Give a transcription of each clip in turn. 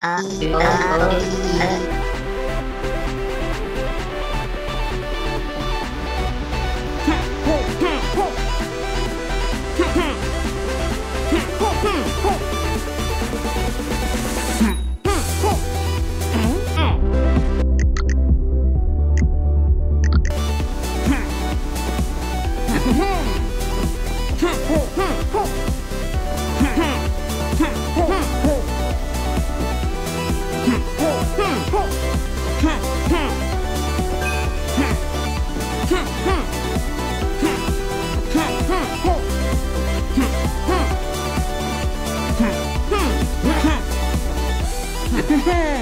ああ。Hey.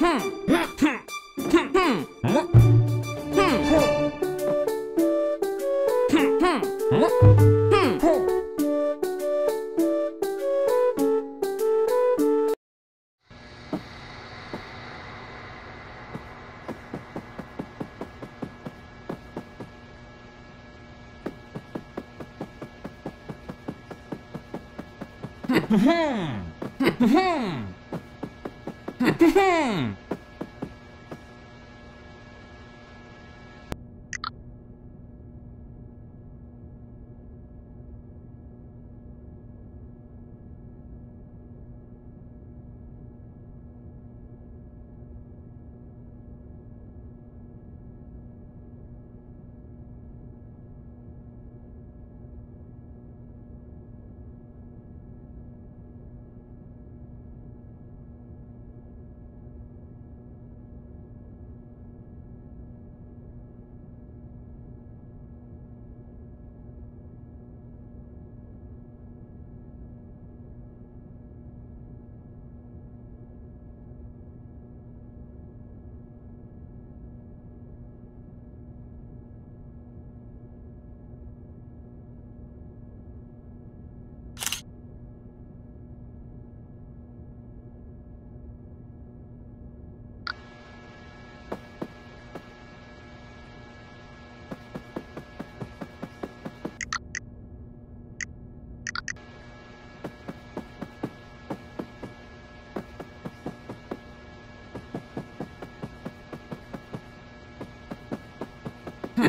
Hmm. Hmm. hmm. うん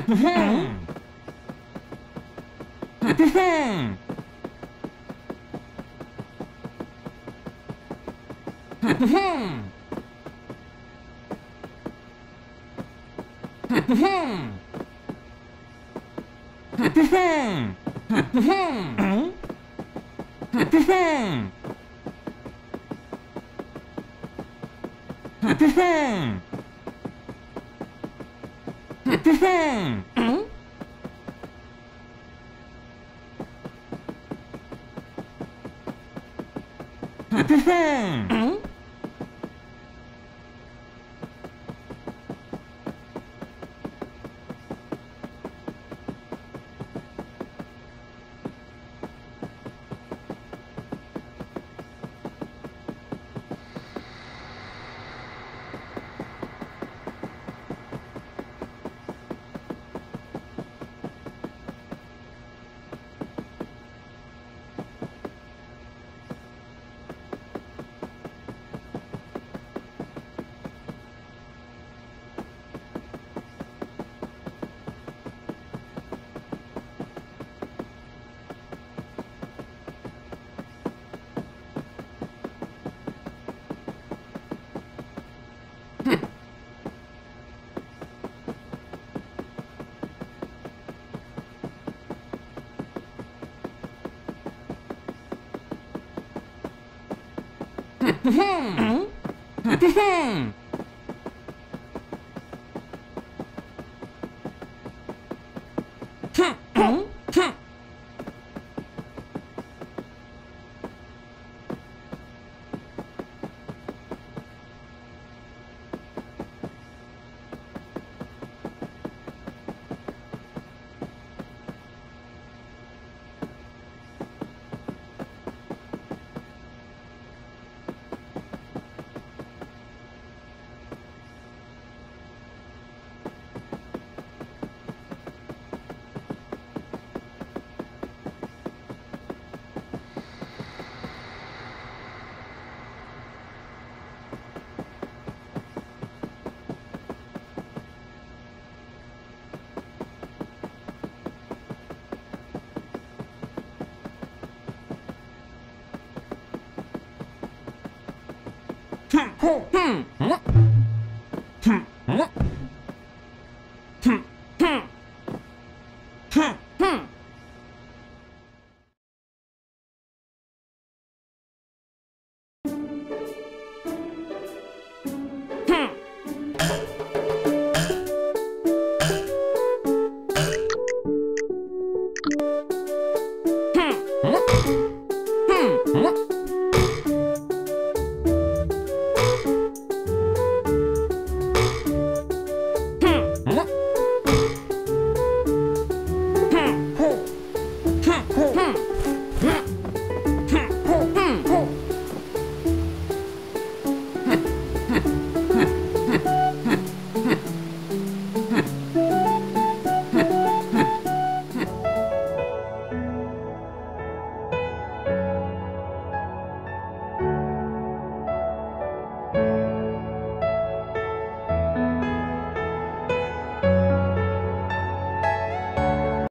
Hmm. Hmm. Hum. hum. hum. Hmm. Hmm. Hmm.